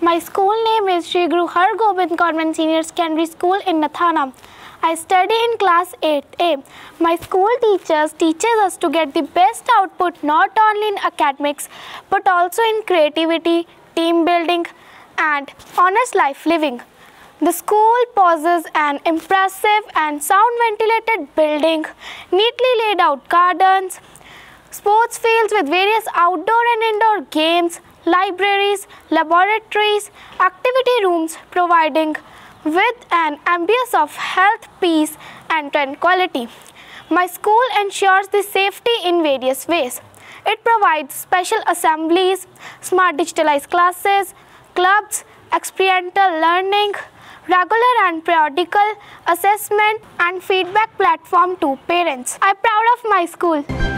My school name is Shri Guru Har Gobind Convent Senior Secondary School in Nathana. I study in class 8A. My school teachers teaches us to get the best output not only in academics but also in creativity, team building and honest life living. The school possesses an impressive and sound ventilated building, neatly laid out gardens, sports fields with various outdoor and indoor games, libraries, laboratories, activity rooms providing with an ambience of health, peace and tranquility. My school ensures the safety in various ways. It provides special assemblies, smart digitalized classes, clubs, experiential learning, regular and periodical assessment and feedback platform to parents. I'm proud of my school.